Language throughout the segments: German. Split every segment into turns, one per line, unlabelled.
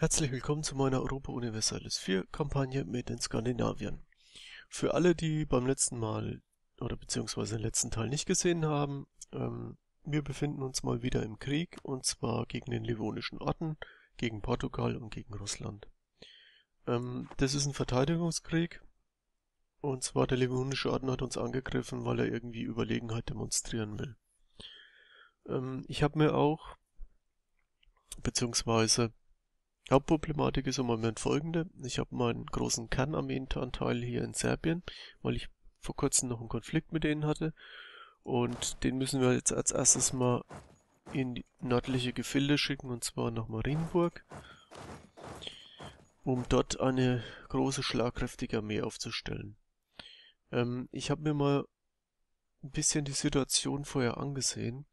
Herzlich willkommen zu meiner Europa Universalis 4 Kampagne mit den Skandinaviern. Für alle, die beim letzten Mal oder beziehungsweise den letzten Teil nicht gesehen haben, ähm, wir befinden uns mal wieder im Krieg und zwar gegen den Livonischen Orten, gegen Portugal und gegen Russland. Ähm, das ist ein Verteidigungskrieg und zwar der Livonische Orden hat uns angegriffen, weil er irgendwie Überlegenheit demonstrieren will. Ähm, ich habe mir auch beziehungsweise Hauptproblematik ist im Moment folgende. Ich habe meinen großen Kernarmeenanteil hier in Serbien, weil ich vor kurzem noch einen Konflikt mit denen hatte. Und den müssen wir jetzt als erstes mal in die nördliche Gefilde schicken, und zwar nach Marienburg, um dort eine große, schlagkräftige Armee aufzustellen. Ähm, ich habe mir mal ein bisschen die Situation vorher angesehen.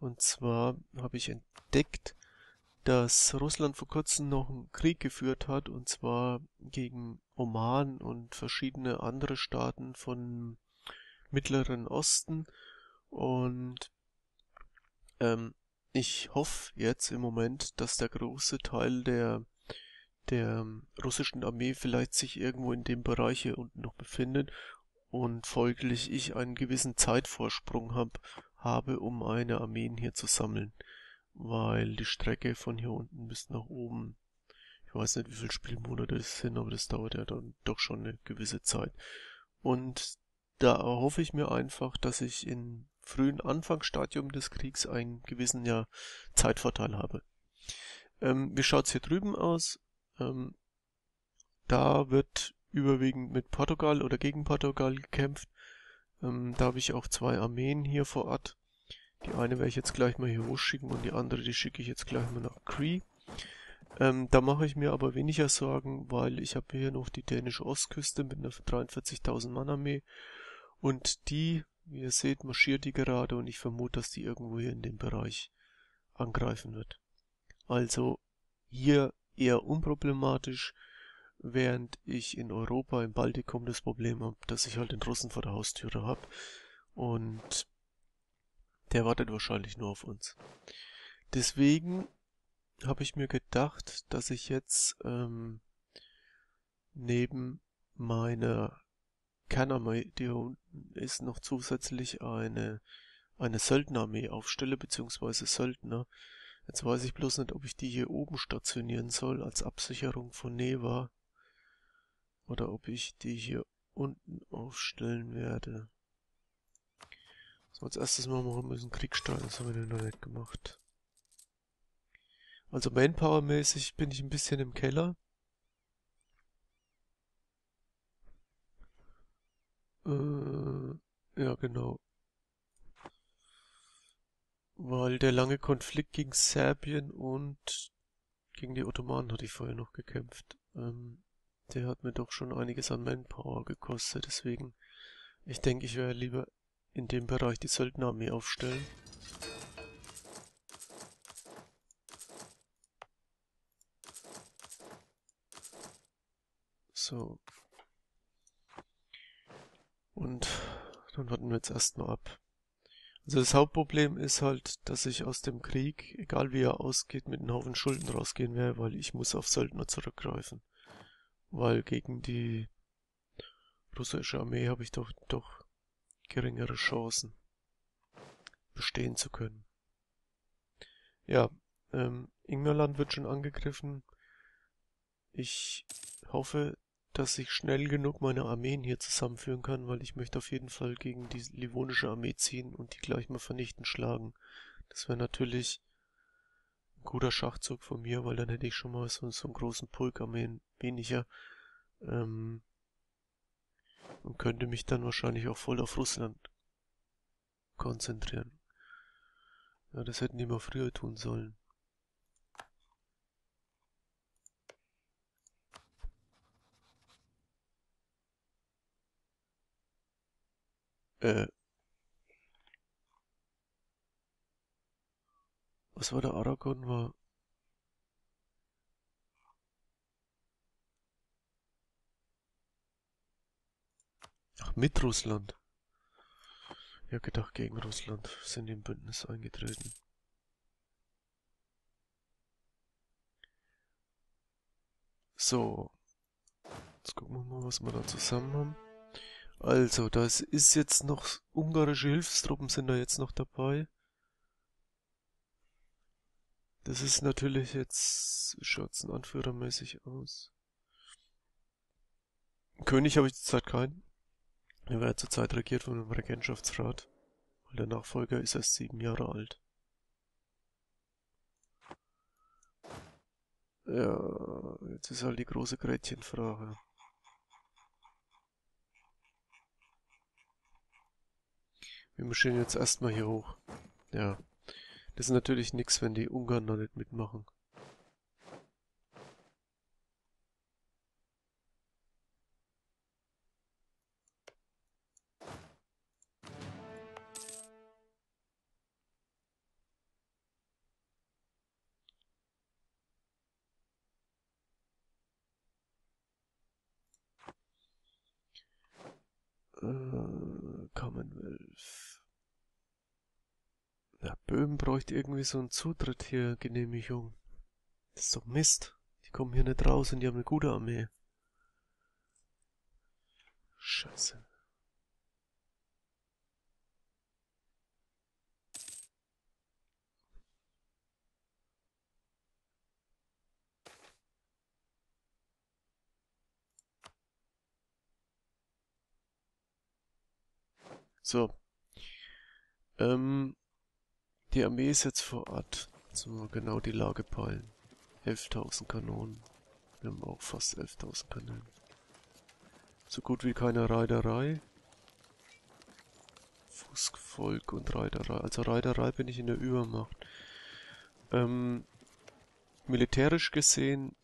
Und zwar habe ich entdeckt, dass Russland vor kurzem noch einen Krieg geführt hat, und zwar gegen Oman und verschiedene andere Staaten von Mittleren Osten. Und ähm, ich hoffe jetzt im Moment, dass der große Teil der der russischen Armee vielleicht sich irgendwo in dem Bereich hier unten noch befindet und folglich ich einen gewissen Zeitvorsprung hab, habe, um eine Armeen hier zu sammeln weil die Strecke von hier unten bis nach oben, ich weiß nicht, wie viele Spielmonate es sind, aber das dauert ja dann doch schon eine gewisse Zeit. Und da erhoffe ich mir einfach, dass ich im frühen Anfangsstadium des Kriegs einen gewissen ja Zeitvorteil habe. Ähm, wie schaut's hier drüben aus? Ähm, da wird überwiegend mit Portugal oder gegen Portugal gekämpft. Ähm, da habe ich auch zwei Armeen hier vor Ort. Die eine werde ich jetzt gleich mal hier hochschicken und die andere, die schicke ich jetzt gleich mal nach Cree. Ähm, da mache ich mir aber weniger Sorgen, weil ich habe hier noch die dänische Ostküste mit einer 43.000 Mann Armee und die, wie ihr seht, marschiert die gerade und ich vermute, dass die irgendwo hier in dem Bereich angreifen wird. Also hier eher unproblematisch, während ich in Europa, im Baltikum das Problem habe, dass ich halt den Russen vor der Haustüre habe und der wartet wahrscheinlich nur auf uns. Deswegen habe ich mir gedacht, dass ich jetzt ähm, neben meiner Kernarmee, die hier unten ist, noch zusätzlich eine, eine Söldnerarmee aufstelle, beziehungsweise Söldner. Jetzt weiß ich bloß nicht, ob ich die hier oben stationieren soll als Absicherung von Neva oder ob ich die hier unten aufstellen werde. So, als erstes machen wir ein Krieg starten, das haben wir noch nicht gemacht. Also Manpower-mäßig bin ich ein bisschen im Keller. Äh, ja, genau. Weil der lange Konflikt gegen Serbien und gegen die Ottomanen hatte ich vorher noch gekämpft. Ähm, der hat mir doch schon einiges an Manpower gekostet, deswegen ich denke, ich wäre lieber in dem Bereich die Söldnerarmee aufstellen. So. Und dann warten wir jetzt erstmal ab. Also das Hauptproblem ist halt, dass ich aus dem Krieg, egal wie er ausgeht, mit einem Haufen Schulden rausgehen werde, weil ich muss auf Söldner zurückgreifen. Weil gegen die russische Armee habe ich doch, doch geringere Chancen bestehen zu können. Ja, ähm, Ingmerland wird schon angegriffen. Ich hoffe, dass ich schnell genug meine Armeen hier zusammenführen kann, weil ich möchte auf jeden Fall gegen die livonische Armee ziehen und die gleich mal vernichtend schlagen. Das wäre natürlich ein guter Schachzug von mir, weil dann hätte ich schon mal so, so einen großen Pulk Armeen weniger. Ähm, und könnte mich dann wahrscheinlich auch voll auf Russland konzentrieren. Ja, das hätten die mal früher tun sollen. Äh. Was war der Aragon? War Mit Russland. Ich habe gedacht, gegen Russland sind im Bündnis eingetreten. So. Jetzt gucken wir mal, was wir da zusammen haben. Also, das ist jetzt noch, ungarische Hilfstruppen sind da jetzt noch dabei. Das ist natürlich jetzt, schaut's anführermäßig aus. König habe ich zurzeit keinen. Er wird zurzeit regiert von einem Regentschaftsrat, weil der Nachfolger ist erst sieben Jahre alt. Ja, jetzt ist halt die große Gretchenfrage. Wir marschieren jetzt erstmal hier hoch. Ja. Das ist natürlich nix, wenn die Ungarn noch nicht mitmachen. Äh, Commonwealth. Ja, Böhmen bräuchte irgendwie so einen Zutritt hier, Genehmigung. Das ist doch Mist. Die kommen hier nicht raus und die haben eine gute Armee. Scheiße. So. Ähm, die Armee ist jetzt vor Ort. Jetzt müssen wir genau die Lage peilen. 11.000 Kanonen. Wir haben auch fast 11.000 Kanonen. So gut wie keine Reiterei. Fußvolk und Reiterei. Also Reiterei bin ich in der Übermacht. Ähm, militärisch gesehen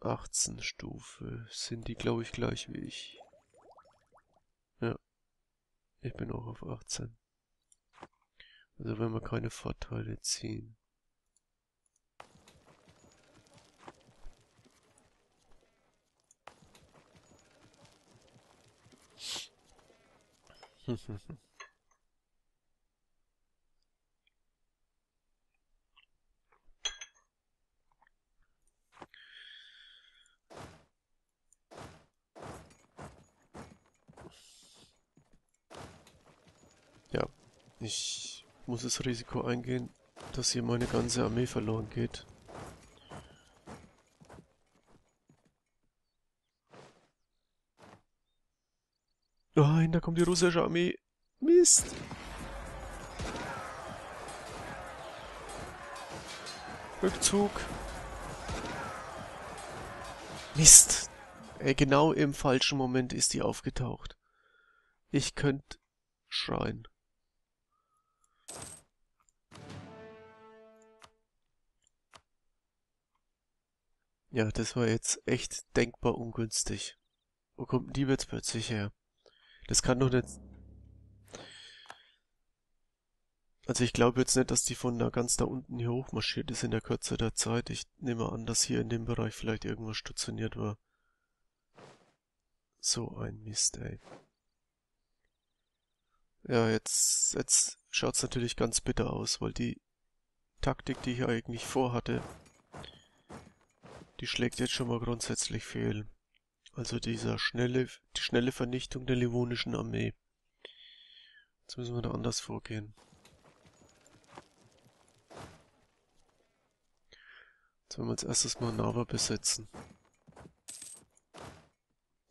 18 Stufe. Sind die, glaube ich, gleich wie ich. Ich bin auch auf 18. Also wenn wir keine Vorteile ziehen. ja, ich muss das Risiko eingehen, dass hier meine ganze Armee verloren geht. Nein, da kommt die russische Armee. Mist. Rückzug. Mist. Ey, genau im falschen Moment ist die aufgetaucht. Ich könnte schreien. Ja, das war jetzt echt denkbar ungünstig. Wo kommt die jetzt plötzlich her? Das kann doch nicht... Also ich glaube jetzt nicht, dass die von da ganz da unten hier hochmarschiert ist in der Kürze der Zeit. Ich nehme an, dass hier in dem Bereich vielleicht irgendwas stationiert war. So ein Mist, ey. Ja, jetzt, jetzt schaut's natürlich ganz bitter aus, weil die Taktik, die ich eigentlich vorhatte, die schlägt jetzt schon mal grundsätzlich fehl. Also dieser schnelle, die schnelle Vernichtung der livonischen Armee. Jetzt müssen wir da anders vorgehen. Jetzt wollen wir als erstes mal Nava besetzen.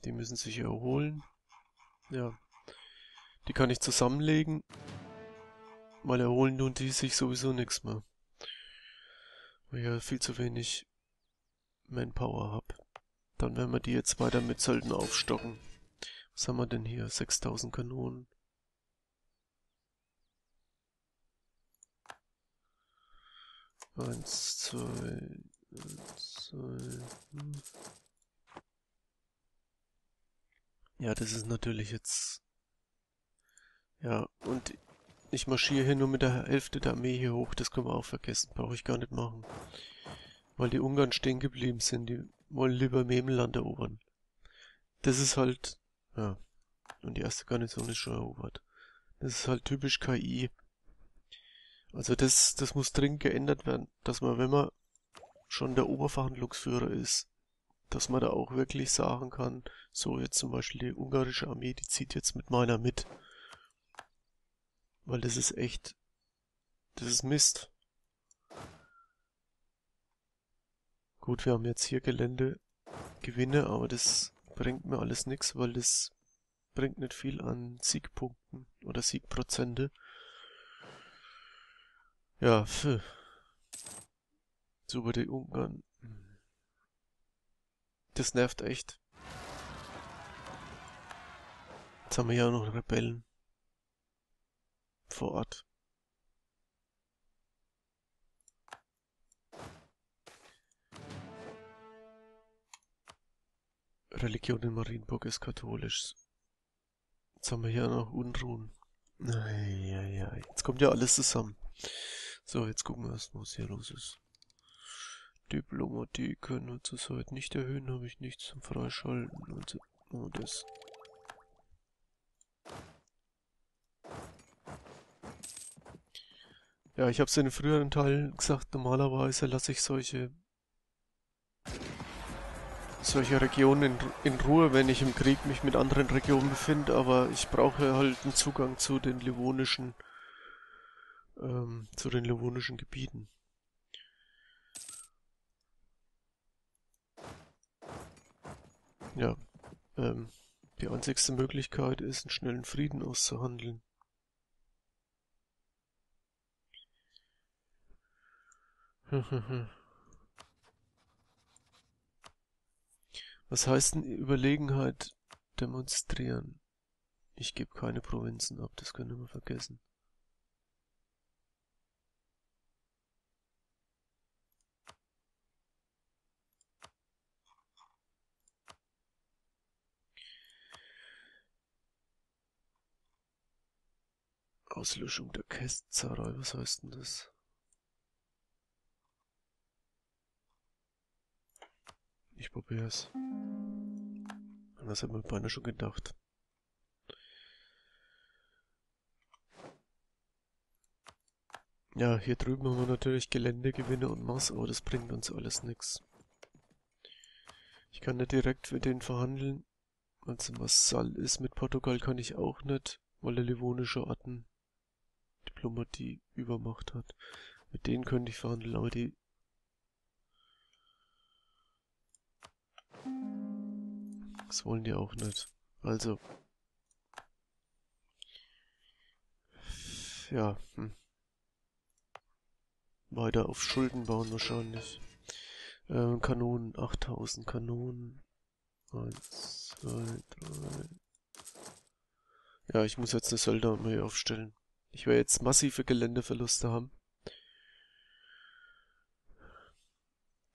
Die müssen sich erholen. Ja. Die kann ich zusammenlegen. Weil erholen tun die sich sowieso nichts mehr. Weil ich ja viel zu wenig Manpower habe. Dann werden wir die jetzt weiter mit Sölden aufstocken. Was haben wir denn hier? 6000 Kanonen. Eins, zwei, zwei. Hm. Ja, das ist natürlich jetzt... Ja, und ich marschiere hier nur mit der Hälfte der Armee hier hoch. Das können wir auch vergessen. Brauche ich gar nicht machen. Weil die Ungarn stehen geblieben sind. Die wollen lieber Memelland erobern. Das ist halt, ja. Und die erste Garnison ist schon erobert. Das ist halt typisch KI. Also das, das muss dringend geändert werden, dass man, wenn man schon der Oberverhandlungsführer ist, dass man da auch wirklich sagen kann, so jetzt zum Beispiel die ungarische Armee, die zieht jetzt mit meiner mit. Weil das ist echt, das ist Mist. Gut, wir haben jetzt hier Geländegewinne, aber das bringt mir alles nichts, weil das bringt nicht viel an Siegpunkten oder Siegprozente. Ja, pf. Super, die Ungarn. Das nervt echt. Jetzt haben wir ja noch Rebellen vor Ort. Religion in Marienburg ist katholisch. Jetzt haben wir hier noch Unruhen. Naja, jetzt kommt ja alles zusammen. So, jetzt gucken wir erst mal, was hier los ist. Diplomatie können wir zurzeit nicht erhöhen, habe ich nichts zum Freischalten. Und oh, das. Ja, ich habe es in den früheren Teilen gesagt, normalerweise lasse ich solche solche Regionen in, in, Ruhe, wenn ich im Krieg mich mit anderen Regionen befinde, aber ich brauche halt einen Zugang zu den livonischen, ähm, zu den livonischen Gebieten. Ja, ähm, die einzigste Möglichkeit ist, einen schnellen Frieden auszuhandeln. Was heißt denn Überlegenheit demonstrieren? Ich gebe keine Provinzen ab, das können wir vergessen. Auslöschung der Kästenzerei, was heißt denn das? Ich probier's. Das hat man beinahe schon gedacht. Ja, hier drüben haben wir natürlich Geländegewinne und Mass, aber das bringt uns alles nichts. Ich kann nicht direkt mit denen verhandeln. Also was Sal ist mit Portugal kann ich auch nicht, weil der livonische Orten Diplomatie Übermacht hat. Mit denen könnte ich verhandeln, aber die Das wollen die auch nicht. Also. Ja, hm. Weiter auf Schulden bauen wahrscheinlich. Ähm, Kanonen, 8000 Kanonen. 1, 2, 3. Ja, ich muss jetzt eine Soldatenarmee aufstellen. Ich werde jetzt massive Geländeverluste haben.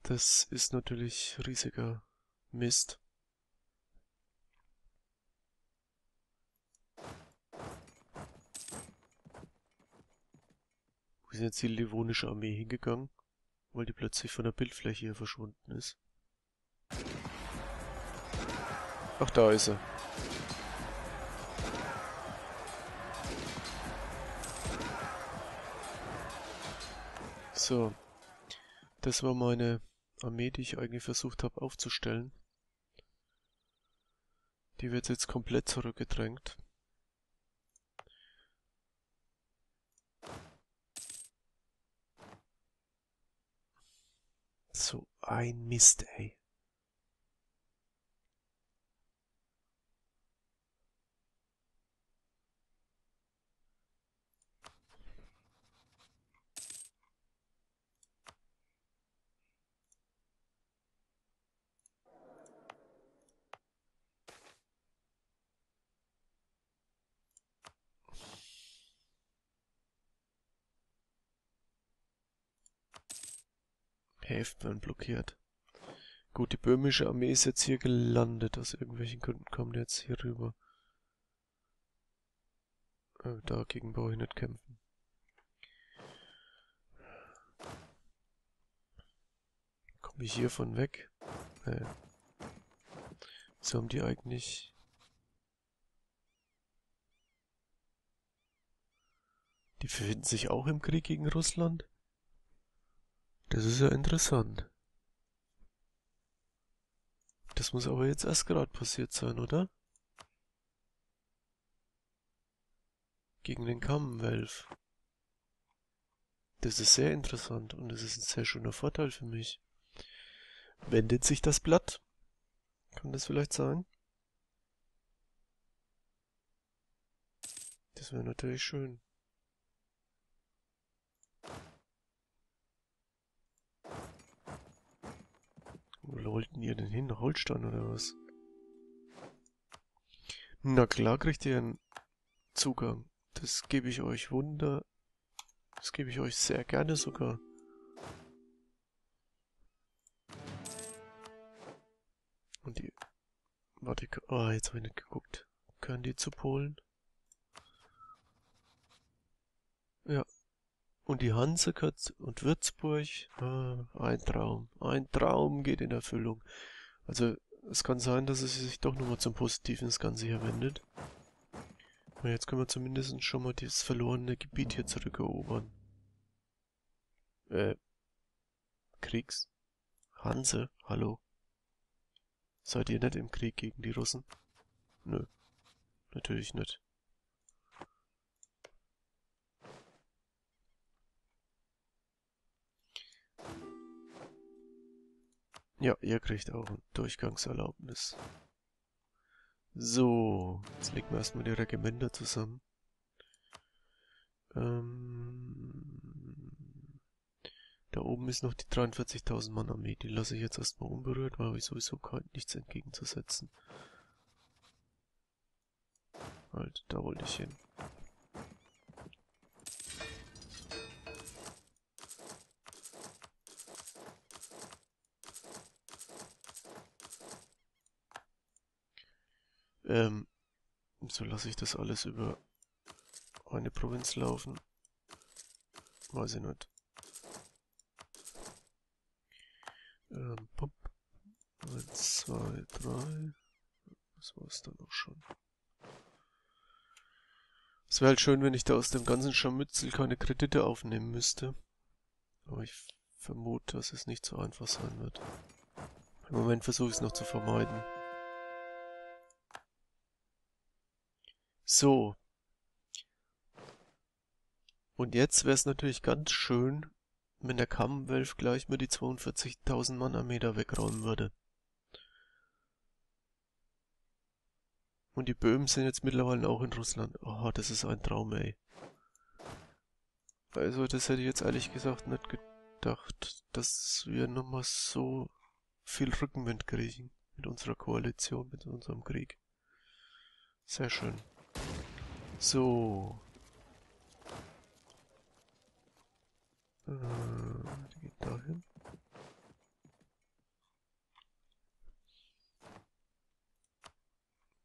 Das ist natürlich riesiger Mist. Wo ist jetzt die livonische Armee hingegangen? Weil die plötzlich von der Bildfläche hier verschwunden ist. Ach, da ist er. So. Das war meine Armee, die ich eigentlich versucht habe aufzustellen. Die wird jetzt komplett zurückgedrängt. So ein Mist, ey. Werden blockiert. Gut, die böhmische Armee ist jetzt hier gelandet. Aus irgendwelchen Gründen kommt jetzt hier rüber. Äh, dagegen brauche ich nicht kämpfen. Komme ich hiervon weg? Nee. So haben die eigentlich... Die befinden sich auch im Krieg gegen Russland? Das ist ja interessant. Das muss aber jetzt erst gerade passiert sein, oder? Gegen den Commonwealth. Das ist sehr interessant und das ist ein sehr schöner Vorteil für mich. Wendet sich das Blatt? Kann das vielleicht sein? Das wäre natürlich schön. Wo wollten ihr denn hin? Nach Holstein oder was? Na klar kriegt ihr einen Zugang. Das gebe ich euch wunder das gebe ich euch sehr gerne sogar. Und die... Warte, oh, jetzt habe ich nicht geguckt. Können die zu Polen? Ja. Und die Hansekatz und Würzburg, ah, ein Traum. Ein Traum geht in Erfüllung. Also, es kann sein, dass es sich doch nochmal zum Positiven das Ganze hier wendet. Na, jetzt können wir zumindest schon mal dieses verlorene Gebiet hier zurückerobern. Äh, Kriegs? Hanse? Hallo? Seid ihr nicht im Krieg gegen die Russen? Nö. Natürlich nicht. Ja, ihr kriegt auch ein Durchgangserlaubnis. So, jetzt legen wir erstmal die Regimenter zusammen. Ähm, da oben ist noch die 43.000 Mann Armee. Die lasse ich jetzt erstmal unberührt, weil ich sowieso nichts entgegenzusetzen. Halt, da wollte ich hin. Ähm, so lasse ich das alles über eine Provinz laufen. Weiß ich nicht. Ähm, pop. Eins, zwei, drei. Das war's dann auch schon. Es wäre halt schön, wenn ich da aus dem ganzen Scharmützel keine Kredite aufnehmen müsste. Aber ich vermute, dass es nicht so einfach sein wird. Im Moment versuche ich es noch zu vermeiden. So. Und jetzt wäre es natürlich ganz schön, wenn der Commonwealth gleich mal die 42.000 Mann Armee da wegräumen würde. Und die Böhmen sind jetzt mittlerweile auch in Russland. Oh, das ist ein Traum, ey. Also, das hätte ich jetzt ehrlich gesagt nicht gedacht, dass wir nochmal so viel Rückenwind kriegen mit unserer Koalition, mit unserem Krieg. Sehr schön. So. Äh, die geht dahin.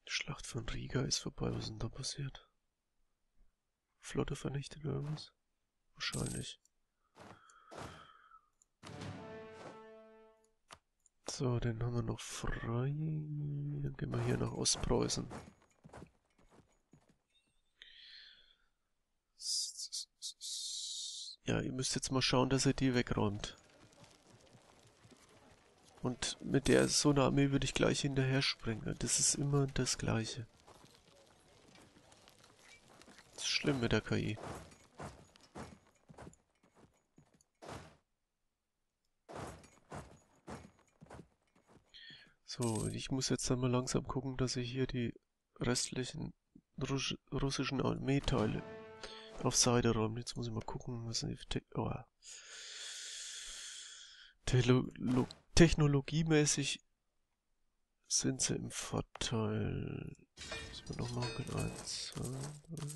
Die Schlacht von Riga ist vorbei. Was ist denn da passiert? Flotte vernichtet oder was? Wahrscheinlich. So, den haben wir noch frei. Dann gehen wir hier nach Ostpreußen. Ja, ihr müsst jetzt mal schauen, dass ihr die wegräumt. Und mit der so einer Armee würde ich gleich hinterher springen. Das ist immer das Gleiche. Das ist schlimm mit der KI. So, ich muss jetzt dann mal langsam gucken, dass ich hier die restlichen Russ russischen Armeeteile auf Seite räumen. Jetzt muss ich mal gucken, was die Te oh. Technologiemäßig sind sie im Vorteil. Was wir noch machen? Eins, zwei, drei.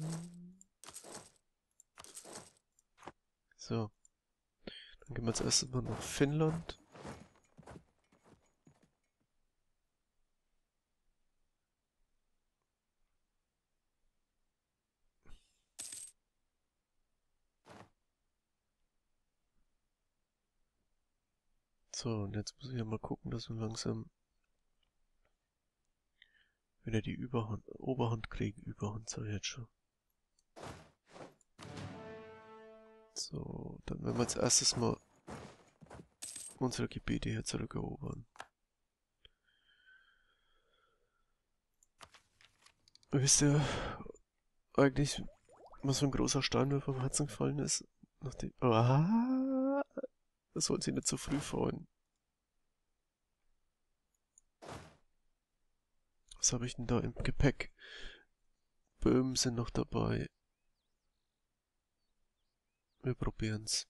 So. Dann gehen wir jetzt erstmal nach Finnland. So, und jetzt muss ich ja mal gucken, dass wir langsam wieder die Überhand, Oberhand kriegen. Überhand sag ich jetzt schon. So, dann werden wir als erstes mal unsere Gebiete hier zurückerobern. Wisst ihr eigentlich, was für ein großer Stein mir vom Herzen gefallen ist? Nachdem... Ah! Das soll sie nicht zu früh freuen. Was habe ich denn da im Gepäck? Böhmen sind noch dabei. Wir probieren's.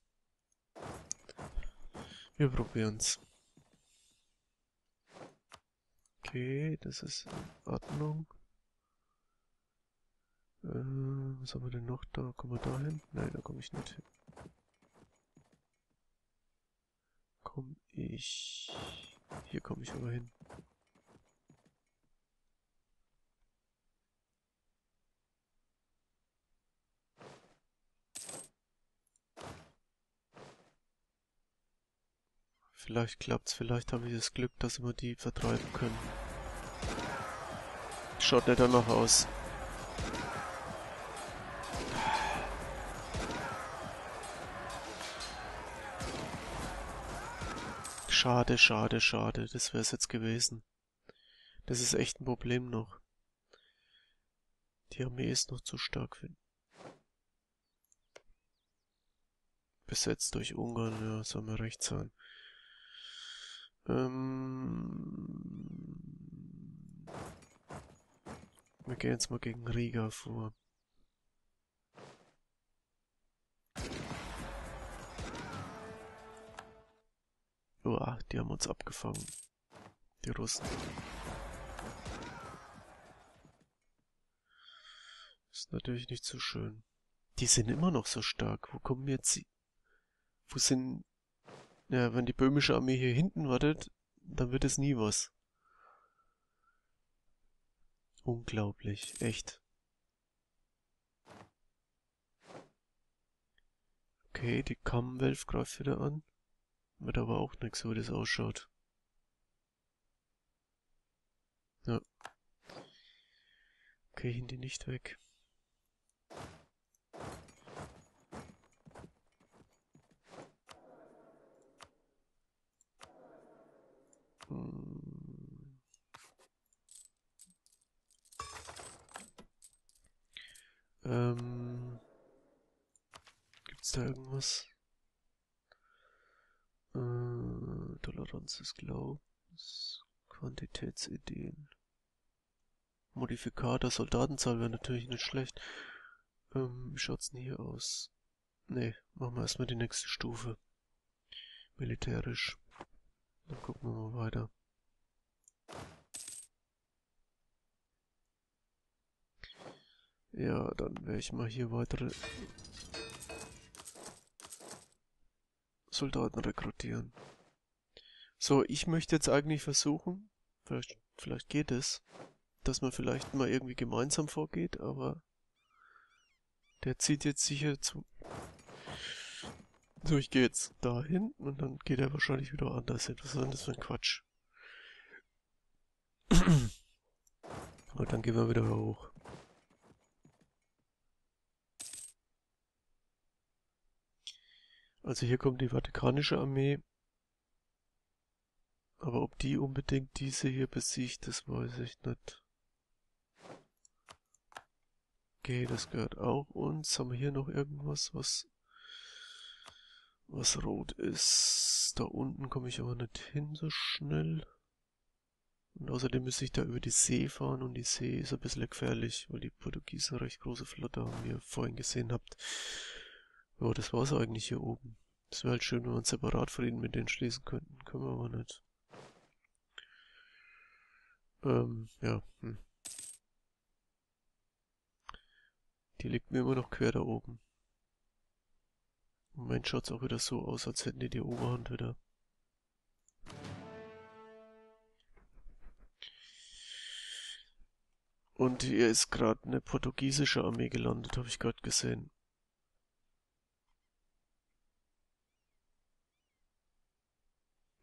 Wir probieren's. Okay, das ist in Ordnung. Äh, was haben wir denn noch da? Kommen wir da hin? Nein, da komme ich nicht hin. Komm ich... Hier komme ich aber hin. Vielleicht klappt's, vielleicht habe ich das Glück, dass wir die vertreiben können. Schaut nicht danach aus. Schade, schade, schade. Das wäre es jetzt gewesen. Das ist echt ein Problem noch. Die Armee ist noch zu stark für... Besetzt durch Ungarn, ja, soll mir recht sein. Ähm, wir gehen jetzt mal gegen Riga vor. Uah, die haben uns abgefangen. Die Russen. Ist natürlich nicht so schön. Die sind immer noch so stark. Wo kommen jetzt sie? Wo sind ja, wenn die böhmische Armee hier hinten wartet, dann wird es nie was. Unglaublich, echt. Okay, die Commonwealth greift wieder an. Wird aber auch nichts, so wie das ausschaut. Ja. Okay, die nicht weg. Ähm, gibt's da irgendwas? Äh, Toleranz des Glaubens, Quantitätsideen. Modifikator, Soldatenzahl wäre natürlich nicht schlecht. Ähm, wie schaut's denn hier aus? Nee, machen wir erstmal die nächste Stufe. Militärisch. Dann gucken wir mal weiter. Ja, dann werde ich mal hier weitere Soldaten rekrutieren. So, ich möchte jetzt eigentlich versuchen, vielleicht, vielleicht geht es, dass man vielleicht mal irgendwie gemeinsam vorgeht, aber der zieht jetzt sicher zu... So, ich gehe jetzt dahin und dann geht er wahrscheinlich wieder anders hin. Was ist denn das für ein Quatsch? und dann gehen wir wieder hoch. Also hier kommt die Vatikanische Armee. Aber ob die unbedingt diese hier besiegt, das weiß ich nicht. Okay, das gehört auch uns. Haben wir hier noch irgendwas, was, was rot ist? Da unten komme ich aber nicht hin so schnell. Und außerdem müsste ich da über die See fahren und die See ist ein bisschen gefährlich, weil die Portugiesen recht große Flotte haben, wie ihr vorhin gesehen habt. Ja, das war's eigentlich hier oben. Es wäre halt schön, wenn wir einen Separatfrieden mit denen schließen könnten. Können wir aber nicht. Ähm, ja. Hm. Die liegt mir immer noch quer da oben. Moment schaut's auch wieder so aus, als hätten die die Oberhand wieder. Und hier ist gerade eine portugiesische Armee gelandet, habe ich gerade gesehen.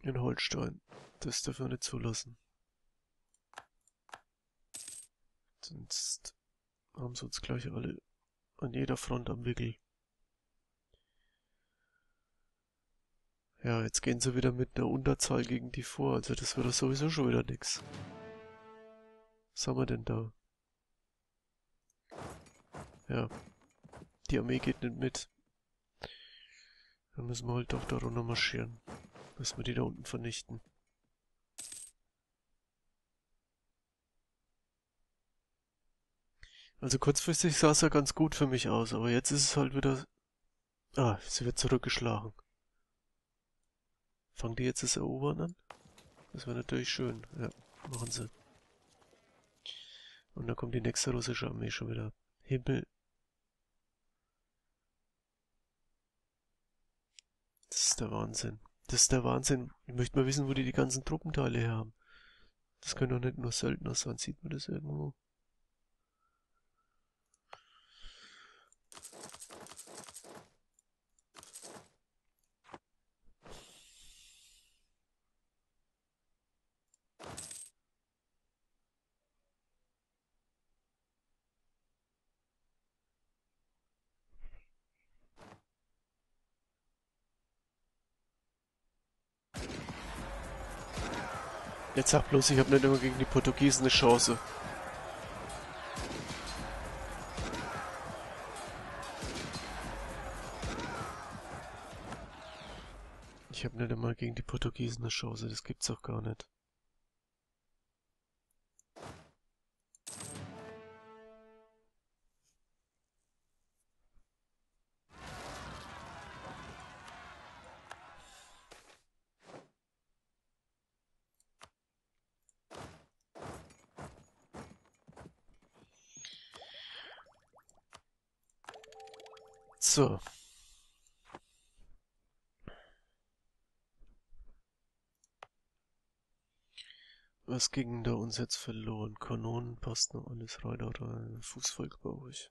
In Holstein. Das dürfen wir nicht zulassen. Sonst haben sie uns gleich alle an jeder Front am Wickel. Ja, jetzt gehen sie wieder mit einer Unterzahl gegen die vor, also das wird sowieso schon wieder nix. Was haben wir denn da? ja, die Armee geht nicht mit. Dann müssen wir halt doch da runter marschieren. Müssen wir die da unten vernichten. Also kurzfristig sah es ja ganz gut für mich aus, aber jetzt ist es halt wieder... Ah, sie wird zurückgeschlagen. Fangen die jetzt das Erobern an? Das wäre natürlich schön. Ja, machen sie. Und dann kommt die nächste russische Armee schon wieder. Himmel. Das ist der Wahnsinn. Das ist der Wahnsinn. Ich möchte mal wissen, wo die die ganzen Truppenteile her haben. Das können doch nicht nur Söldner sein. Sieht man das irgendwo? Jetzt sag bloß, ich habe nicht immer gegen die Portugiesen eine Chance. Ich habe nicht einmal gegen die Portugiesen eine Chance, das gibt's doch gar nicht. So. Was ging da uns jetzt verloren? Kanonen passt alles, rein. Fußvolk brauche ich.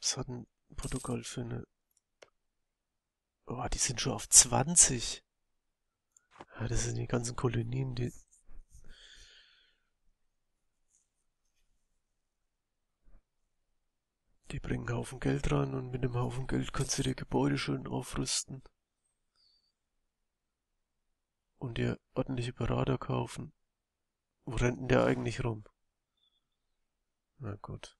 Was hat denn Portugal für eine... Oh, die sind schon auf 20. Ja, das sind die ganzen Kolonien, die... Die bringen einen Haufen Geld rein und mit dem Haufen Geld kannst du dir Gebäude schön aufrüsten. Und dir ordentliche Berater kaufen. Wo rennt denn der eigentlich rum? Na gut.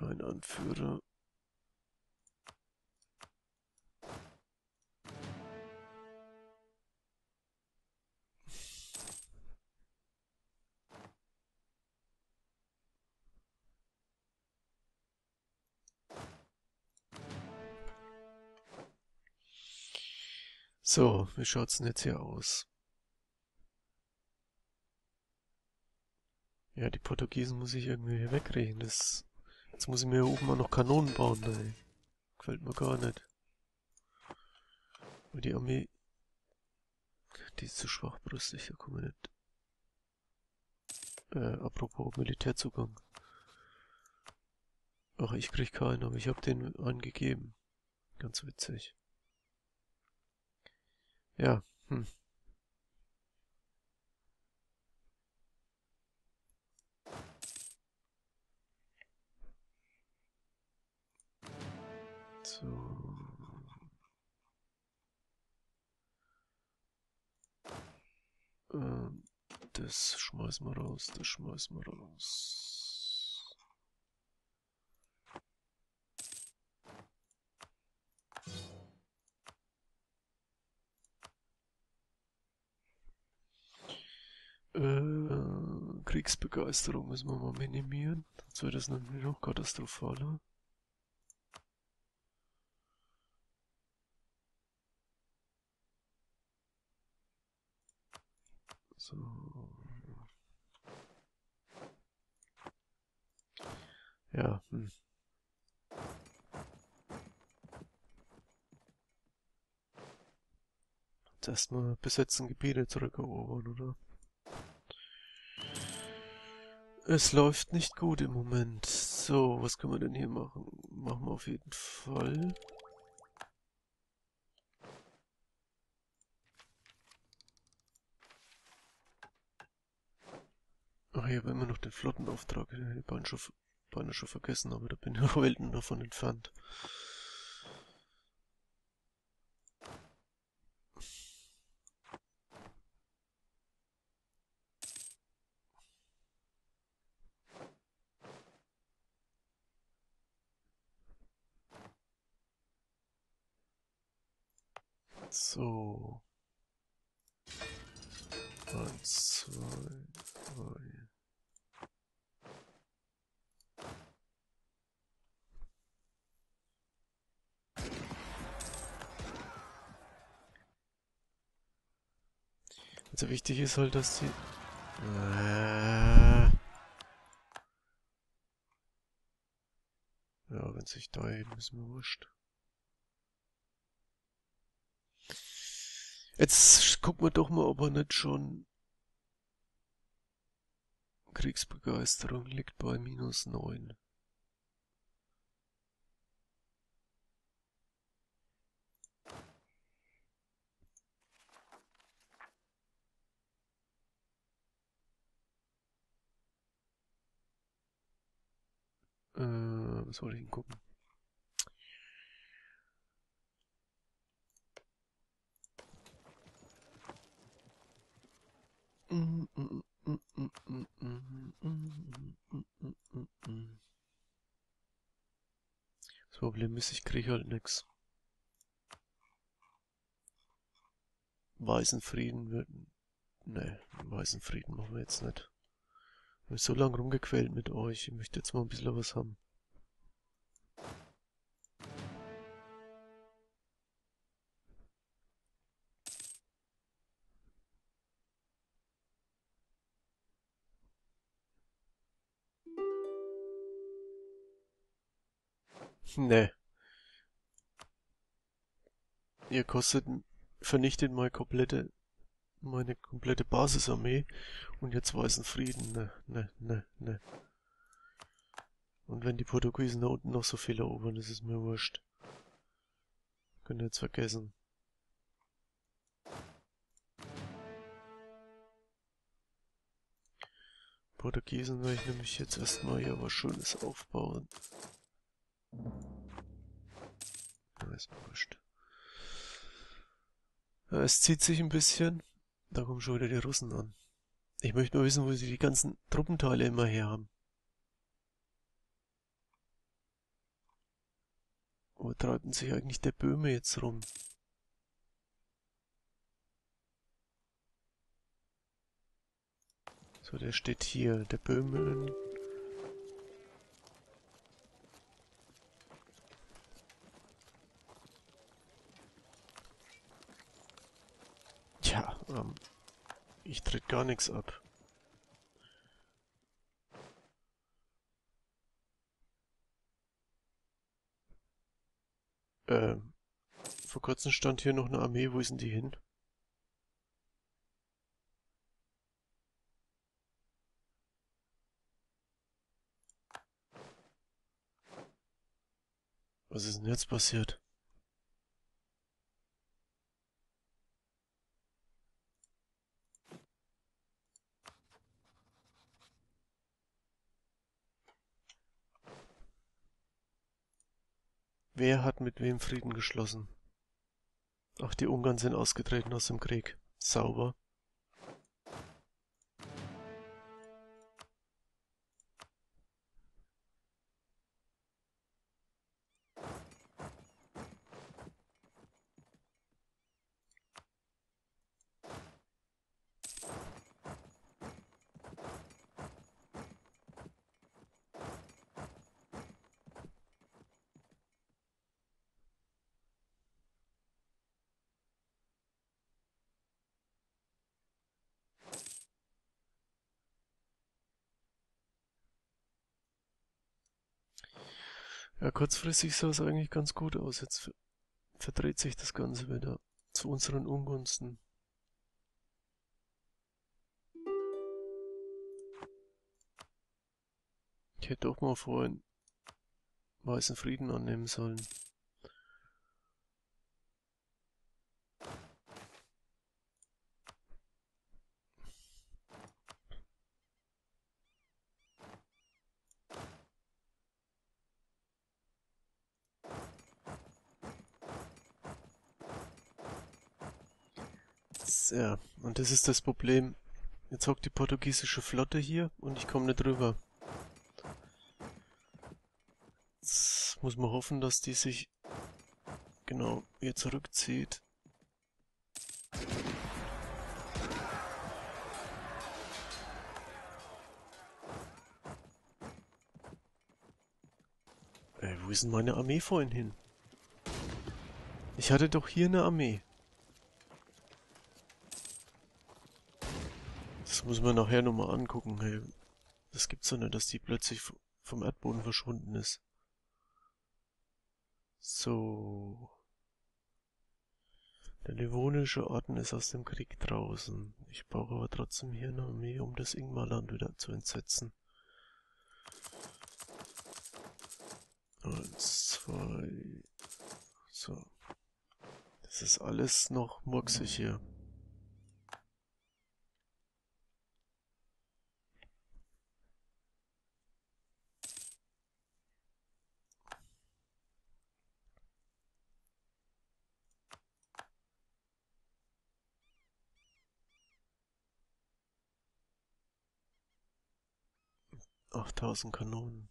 Kein Anführer. So, wie schaut's denn jetzt hier aus? Ja, die Portugiesen muss ich irgendwie hier wegkriegen. Das Jetzt muss ich mir hier oben auch noch Kanonen bauen, ey. Gefällt mir gar nicht. Aber die Armee... Die ist zu schwachbrüstig, da kommen wir nicht. Äh, apropos Militärzugang. Ach, ich krieg keinen, aber ich hab den angegeben. Ganz witzig. Ja, hm. Ähm, das schmeißen wir raus, das schmeißen wir raus. Äh, Kriegsbegeisterung müssen wir mal minimieren, sonst wird das nämlich noch katastrophaler. So. Ja, hm. Erstmal besetzen Gebiete zurückerobern, oder? Es läuft nicht gut im Moment. So, was können wir denn hier machen? Machen wir auf jeden Fall. Habe immer noch den Flottenauftrag, den beinahe schon, beinahe schon vergessen, aber da bin ich Welten davon entfernt. So. Eins, zwei, drei. Also wichtig ist halt, dass die... Äh ja, wenn sich da eben ist mir wurscht. Jetzt gucken wir doch mal, ob er nicht schon... Kriegsbegeisterung liegt bei minus neun. Äh, was wollte ich denn gucken? Das Problem ist, ich kriege halt nix. Weißen Frieden wird... Ne, weißen Frieden machen wir jetzt nicht. Ich habe so lange rumgequält mit euch. Ich möchte jetzt mal ein bisschen was haben. Ne. Ihr kostet, vernichtet meine komplette, meine komplette Basisarmee und jetzt weißen Frieden. Ne, ne, ne, ne. Und wenn die Portugiesen da unten noch so viel erobern, ist es mir wurscht. Könnt ihr jetzt vergessen. Portugiesen werde ich nämlich jetzt erstmal hier was Schönes aufbauen. Ja, ist mir wurscht. Es zieht sich ein bisschen. Da kommen schon wieder die Russen an. Ich möchte nur wissen, wo sie die ganzen Truppenteile immer her haben. Wo treibt denn sich eigentlich der Böhme jetzt rum? So, der steht hier. Der Böhme Tja, ähm, ich tritt gar nichts ab. Ähm, vor kurzem stand hier noch eine Armee, wo ist denn die hin? Was ist denn jetzt passiert? Wer hat mit wem Frieden geschlossen? Ach, die Ungarn sind ausgetreten aus dem Krieg. Sauber. Ja, kurzfristig sah es eigentlich ganz gut aus. Jetzt verdreht sich das Ganze wieder zu unseren Ungunsten. Ich hätte auch mal vorhin weißen Frieden annehmen sollen. Ja, und das ist das Problem. Jetzt hockt die portugiesische Flotte hier und ich komme nicht rüber. Jetzt muss man hoffen, dass die sich genau hier zurückzieht. Ey, wo ist denn meine Armee vorhin hin? Ich hatte doch hier eine Armee. Das muss man nachher nochmal angucken. Hey, das gibt's doch nicht, dass die plötzlich vom Erdboden verschwunden ist. So. Der livonische Orden ist aus dem Krieg draußen. Ich brauche aber trotzdem hier eine Armee, um das Ingmarland wieder zu entsetzen. Eins, zwei. So. Das ist alles noch murksig hier. 8000 Kanonen.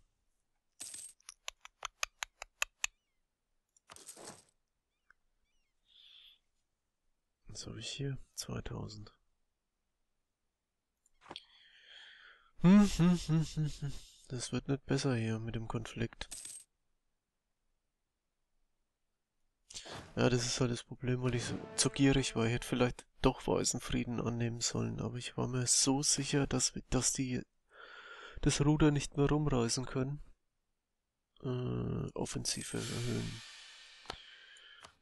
Was habe ich hier? 2000. Hm, hm, hm, hm, hm. Das wird nicht besser hier mit dem Konflikt. Ja, das ist halt das Problem, weil ich so zu gierig war. Ich hätte vielleicht doch weißen Frieden annehmen sollen, aber ich war mir so sicher, dass, dass die das Ruder nicht mehr rumreißen können. Äh, Offensive erhöhen.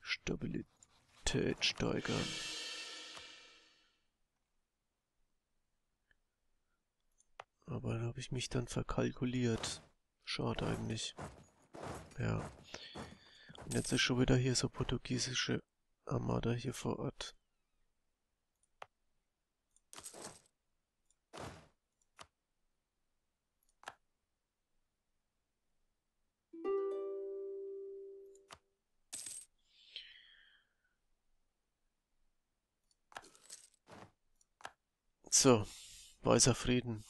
Stabilität steigern. Aber da habe ich mich dann verkalkuliert. Schade eigentlich. Ja. Und jetzt ist schon wieder hier so portugiesische Armada hier vor Ort. So, weißer Frieden.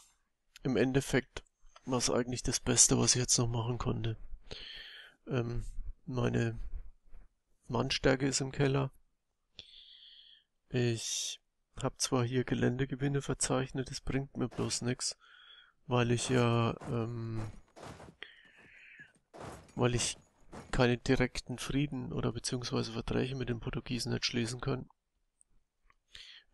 Im Endeffekt war es eigentlich das Beste, was ich jetzt noch machen konnte. Ähm, meine Mannstärke ist im Keller. Ich habe zwar hier Geländegewinne verzeichnet, das bringt mir bloß nichts, weil ich ja, ähm, weil ich keine direkten Frieden oder beziehungsweise Verträge mit den Portugiesen nicht schließen kann.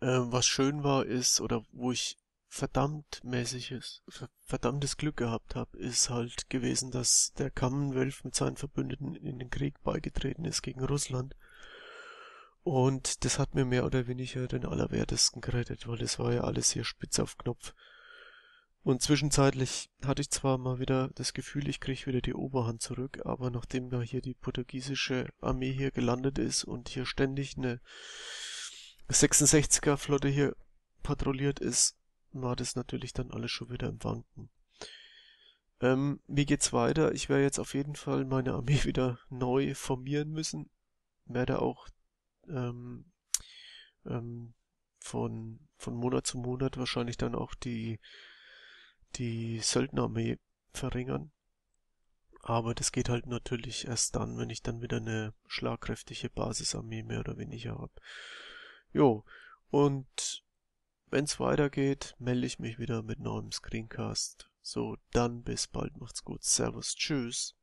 Äh, was schön war, ist, oder wo ich verdammt mäßiges, verdammtes Glück gehabt habe, ist halt gewesen, dass der Commonwealth mit seinen Verbündeten in den Krieg beigetreten ist gegen Russland. Und das hat mir mehr oder weniger den Allerwertesten gerettet, weil das war ja alles hier spitz auf Knopf. Und zwischenzeitlich hatte ich zwar mal wieder das Gefühl, ich kriege wieder die Oberhand zurück, aber nachdem da hier die portugiesische Armee hier gelandet ist und hier ständig eine 66er Flotte hier patrouilliert ist, war das natürlich dann alles schon wieder im Wanken. Ähm, wie geht's weiter? Ich werde jetzt auf jeden Fall meine Armee wieder neu formieren müssen. Werde auch ähm, ähm, von, von Monat zu Monat wahrscheinlich dann auch die, die Söldnerarmee verringern. Aber das geht halt natürlich erst dann, wenn ich dann wieder eine schlagkräftige Basisarmee mehr oder weniger habe. Jo, und wenn's weitergeht, melde ich mich wieder mit neuem Screencast. So, dann bis bald, macht's gut. Servus, tschüss.